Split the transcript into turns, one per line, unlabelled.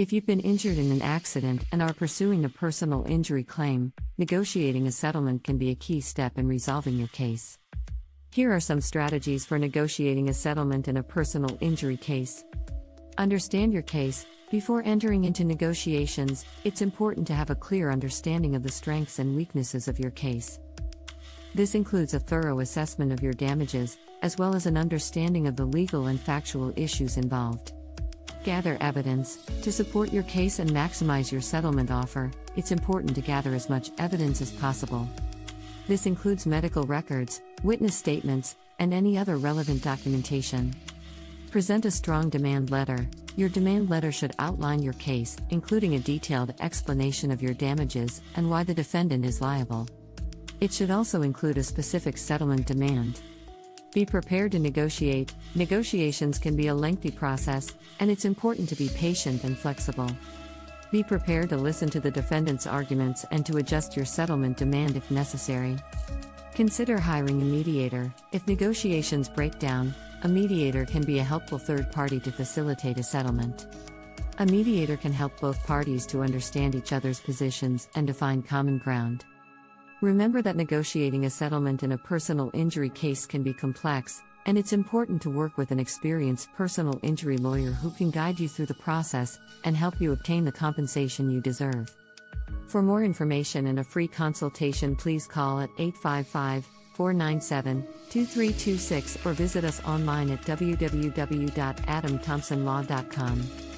If you've been injured in an accident and are pursuing a personal injury claim, negotiating a settlement can be a key step in resolving your case. Here are some strategies for negotiating a settlement in a personal injury case. Understand your case. Before entering into negotiations, it's important to have a clear understanding of the strengths and weaknesses of your case. This includes a thorough assessment of your damages, as well as an understanding of the legal and factual issues involved. Gather evidence. To support your case and maximize your settlement offer, it's important to gather as much evidence as possible. This includes medical records, witness statements, and any other relevant documentation. Present a strong demand letter. Your demand letter should outline your case, including a detailed explanation of your damages and why the defendant is liable. It should also include a specific settlement demand. Be prepared to negotiate. Negotiations can be a lengthy process, and it's important to be patient and flexible. Be prepared to listen to the defendant's arguments and to adjust your settlement demand if necessary. Consider hiring a mediator. If negotiations break down, a mediator can be a helpful third party to facilitate a settlement. A mediator can help both parties to understand each other's positions and to find common ground. Remember that negotiating a settlement in a personal injury case can be complex, and it's important to work with an experienced personal injury lawyer who can guide you through the process and help you obtain the compensation you deserve. For more information and a free consultation, please call at 855 497 2326 or visit us online at www.adamthompsonlaw.com.